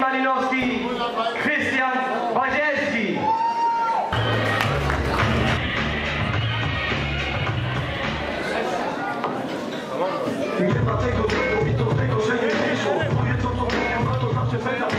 Malinowski, Krystian Wazielski. Nie dlatego, że do tego, że nie wyszło. Powiedzą to, to znaczy, zawsze pyta.